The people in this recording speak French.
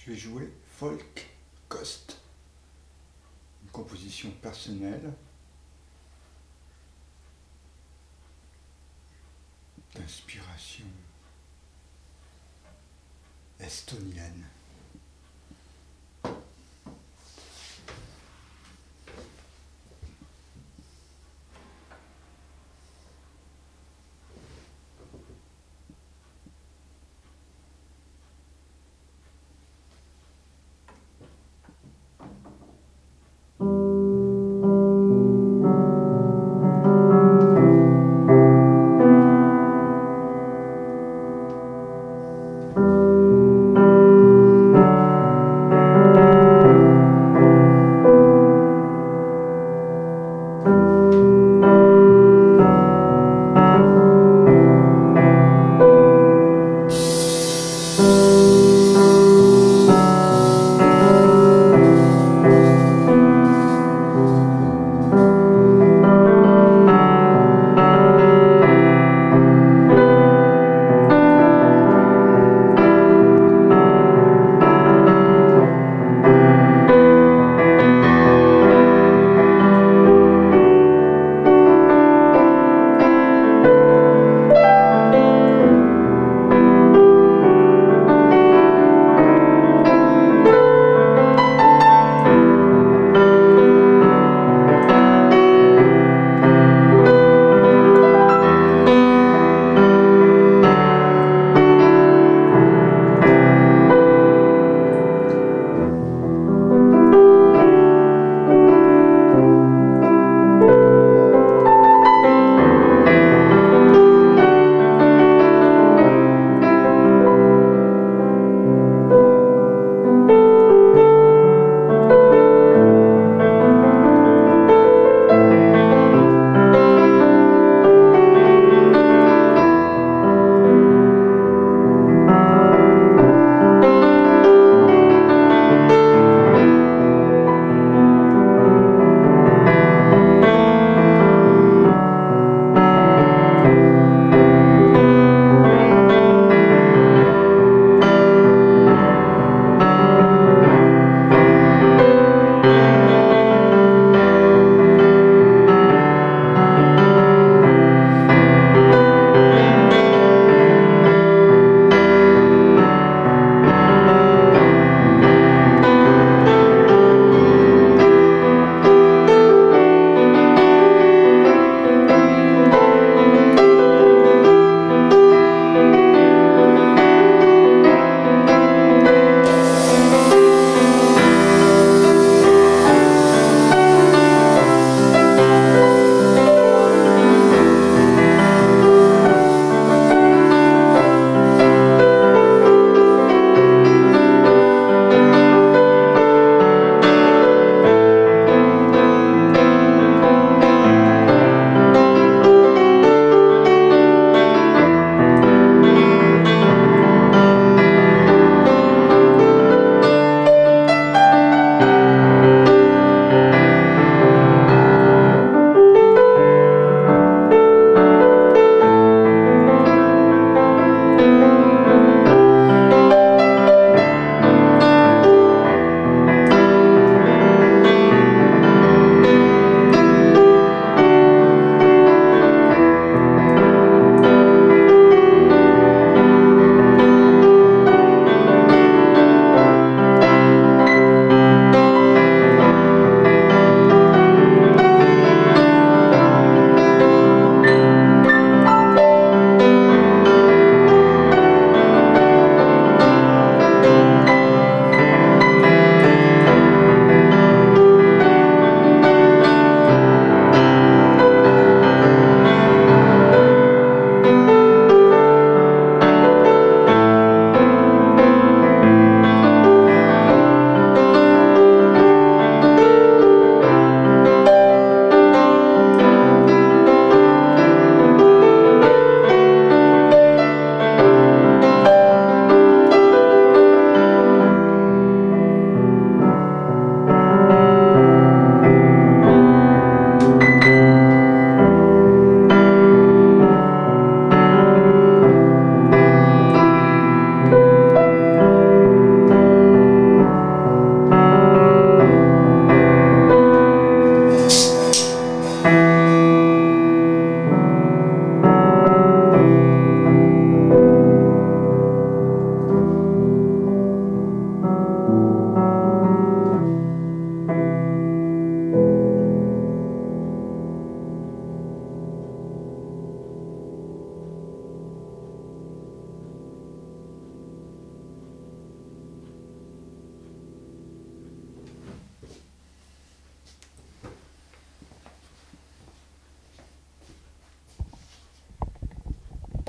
je vais jouer Folk Coast, une composition personnelle d'inspiration estonienne.